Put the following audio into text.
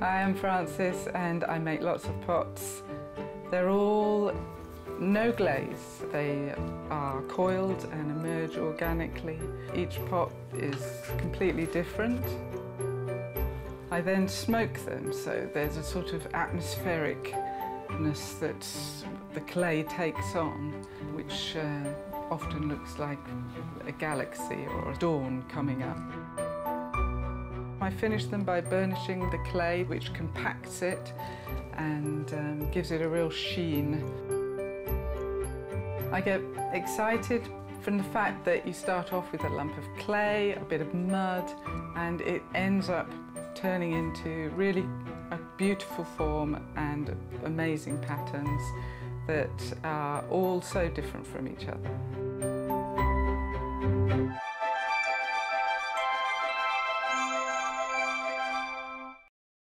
Hi, I'm Frances and I make lots of pots. They're all no glaze. They are coiled and emerge organically. Each pot is completely different. I then smoke them, so there's a sort of atmosphericness that the clay takes on, which uh, often looks like a galaxy or a dawn coming up. I finish them by burnishing the clay, which compacts it and um, gives it a real sheen. I get excited from the fact that you start off with a lump of clay, a bit of mud, and it ends up turning into really a beautiful form and amazing patterns that are all so different from each other.